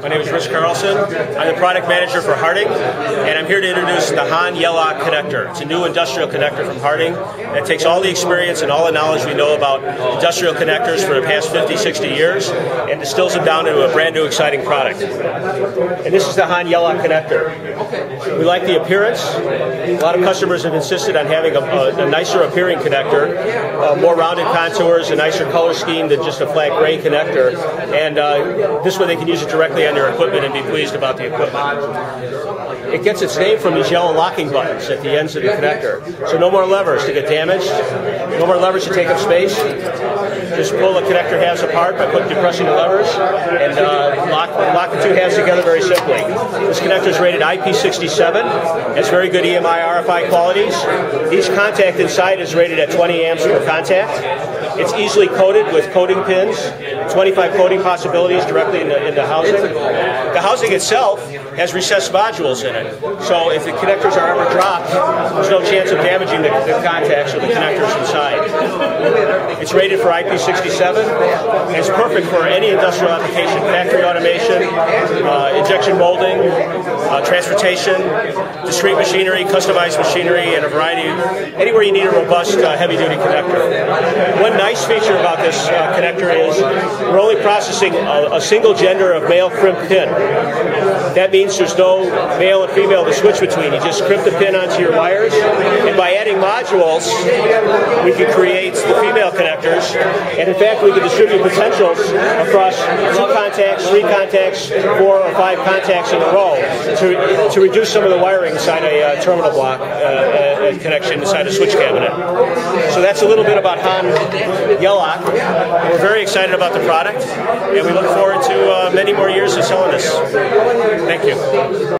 My name is Rich Carlson. I'm the product manager for Harting, and I'm here to introduce the Han Yellock connector. It's a new industrial connector from Harting that takes all the experience and all the knowledge we know about industrial connectors for the past 50, 60 years and distills them down into a brand new, exciting product. And this is the Han Yellock connector. We like the appearance. A lot of customers have insisted on having a, a, a nicer appearing connector, uh, more rounded contours, a nicer color scheme than just a flat gray connector. And uh, this way they can use it directly on their equipment and be pleased about the equipment. It gets its name from these yellow locking buttons at the ends of the connector. So no more levers to get damaged, no more levers to take up space. Just pull the connector halves apart by putting, depressing the levers and uh, lock, lock the two halves together very simply. This connector is rated IP67. Has very good EMI RFI qualities. Each contact inside is rated at 20 amps per contact. It's easily coded with coding pins, 25 coding possibilities directly in the, in the housing. The housing itself has recessed modules in it, so if the connectors are ever dropped, there's no chance of damaging the, the contacts or the connectors inside. It's rated for IP67, it's perfect for any industrial application, factory automation, uh, injection molding, uh, transportation, discrete machinery, customized machinery, and a variety, of anywhere you need a robust uh, heavy-duty connector. One nice feature about this uh, connector is we're only processing a, a, single gender of male crimp pin. That means there's no male and female to switch between. You just crimp the pin onto your wires, by adding modules, we can create the female connectors, and in fact, we can distribute potentials across two contacts, three contacts, four or five contacts in a row to, to reduce some of the wiring inside a uh, terminal block uh, a connection inside a switch cabinet. So that's a little bit about Han Yellock. We're very excited about the product, and we look forward to uh, many more years of selling this. Thank you.